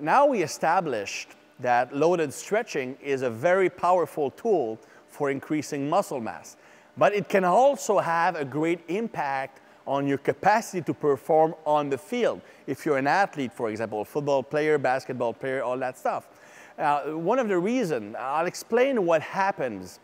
Now we established that loaded stretching is a very powerful tool for increasing muscle mass. But it can also have a great impact on your capacity to perform on the field. If you're an athlete, for example, football player, basketball player, all that stuff. Uh, one of the reasons, I'll explain what happens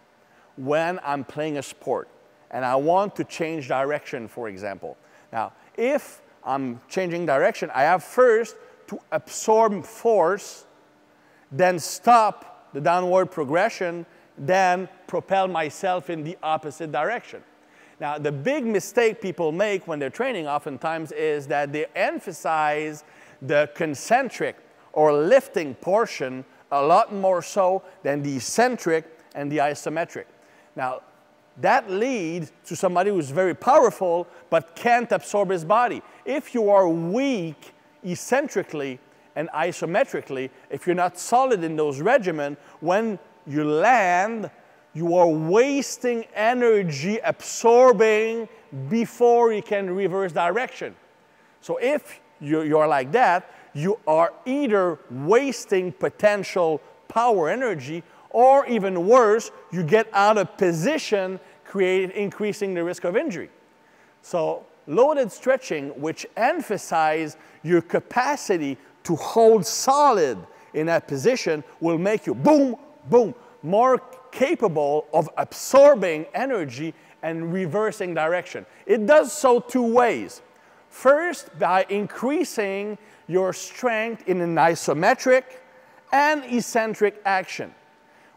when I'm playing a sport and I want to change direction, for example. Now, if I'm changing direction, I have first to absorb force, then stop the downward progression, then propel myself in the opposite direction. Now, the big mistake people make when they're training oftentimes is that they emphasize the concentric or lifting portion a lot more so than the eccentric and the isometric. Now, that leads to somebody who's very powerful but can't absorb his body. If you are weak eccentrically and isometrically, if you're not solid in those regimen, when you land, you are wasting energy absorbing before you can reverse direction. So if you, you are like that, you are either wasting potential power energy or even worse, you get out of position, create, increasing the risk of injury. So loaded stretching, which emphasize your capacity to hold solid in that position, will make you boom, boom, more capable of absorbing energy and reversing direction. It does so two ways. First, by increasing your strength in an isometric and eccentric action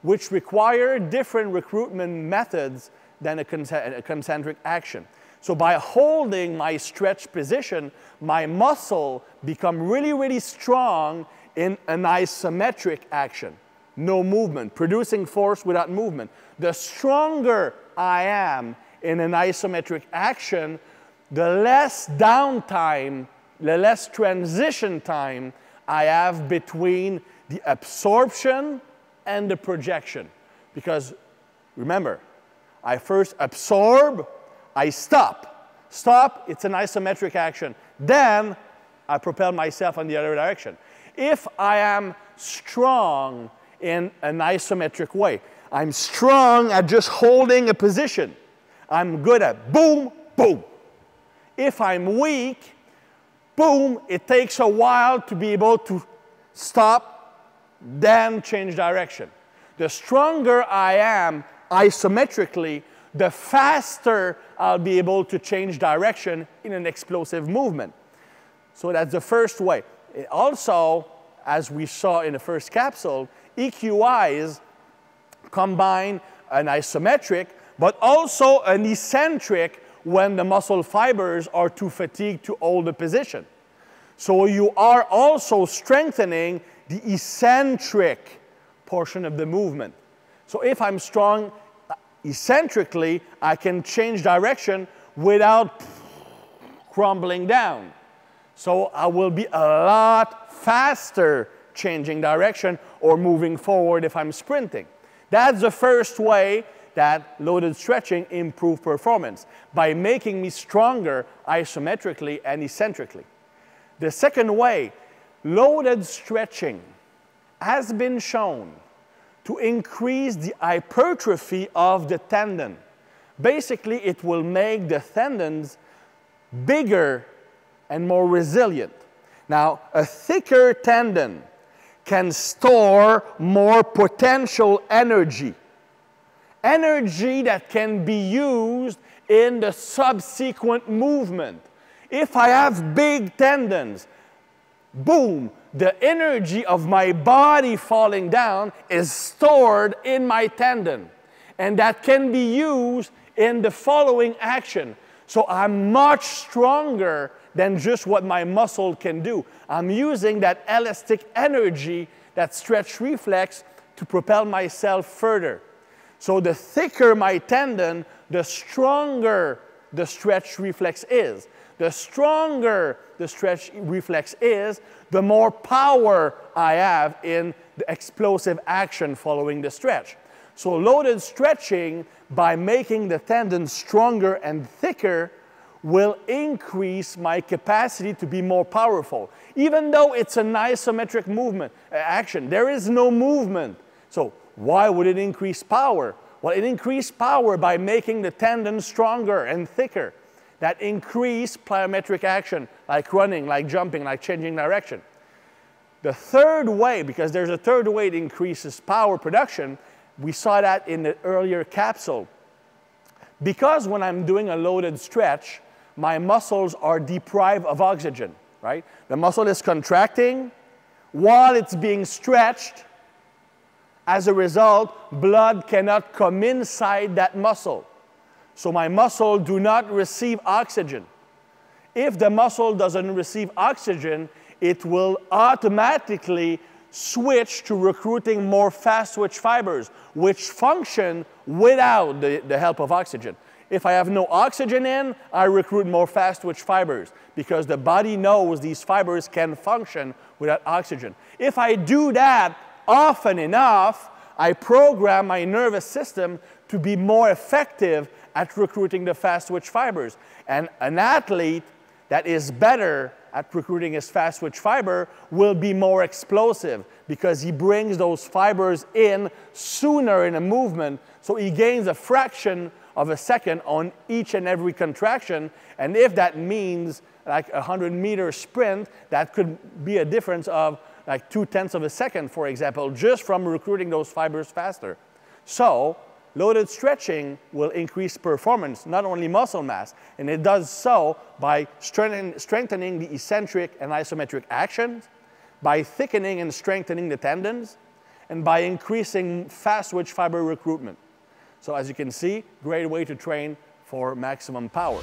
which require different recruitment methods than a, concentric action. So by holding my stretch position, my muscle become really, really strong in an isometric action. No movement, producing force without movement. The stronger I am in an isometric action, the less downtime, the less transition time I have between the absorption and the projection. Because remember, I first absorb, I stop. Stop, it's an isometric action. Then I propel myself in the other direction. If I am strong in an isometric way, I'm strong at just holding a position. I'm good at boom, boom. If I'm weak, boom, it takes a while to be able to stop then change direction. The stronger I am isometrically, the faster I'll be able to change direction in an explosive movement. So that's the first way. Also, as we saw in the first capsule, EQIs combine an isometric, but also an eccentric when the muscle fibers are too fatigued to hold the position. So you are also strengthening the eccentric portion of the movement. So if I'm strong eccentrically, I can change direction without crumbling down. So I will be a lot faster changing direction or moving forward if I'm sprinting. That's the first way that loaded stretching improve performance, by making me stronger isometrically and eccentrically. The second way loaded stretching has been shown to increase the hypertrophy of the tendon. Basically, it will make the tendons bigger and more resilient. Now, a thicker tendon can store more potential energy. Energy that can be used in the subsequent movement. If I have big tendons, boom, the energy of my body falling down is stored in my tendon. And that can be used in the following action. So I'm much stronger than just what my muscle can do. I'm using that elastic energy, that stretch reflex, to propel myself further. So the thicker my tendon, the stronger the stretch reflex is. The stronger the stretch reflex is, the more power I have in the explosive action following the stretch. So loaded stretching, by making the tendon stronger and thicker, will increase my capacity to be more powerful. Even though it's an isometric movement, uh, action, there is no movement. So why would it increase power? Well, it increased power by making the tendon stronger and thicker. That increase plyometric action, like running, like jumping, like changing direction. The third way, because there's a third way it increases power production, we saw that in the earlier capsule. Because when I'm doing a loaded stretch, my muscles are deprived of oxygen, right? The muscle is contracting while it's being stretched. As a result, blood cannot come inside that muscle. So my muscle do not receive oxygen. If the muscle doesn't receive oxygen, it will automatically switch to recruiting more fast twitch fibers, which function without the, the help of oxygen. If I have no oxygen in, I recruit more fast twitch fibers because the body knows these fibers can function without oxygen. If I do that often enough, I program my nervous system to be more effective at recruiting the fast twitch fibers. And an athlete that is better at recruiting his fast twitch fiber will be more explosive because he brings those fibers in sooner in a movement, so he gains a fraction of a second on each and every contraction. And if that means like a 100 meter sprint, that could be a difference of like two tenths of a second, for example, just from recruiting those fibers faster. So loaded stretching will increase performance, not only muscle mass, and it does so by strengthening the eccentric and isometric actions, by thickening and strengthening the tendons, and by increasing fast twitch fiber recruitment. So as you can see, great way to train for maximum power.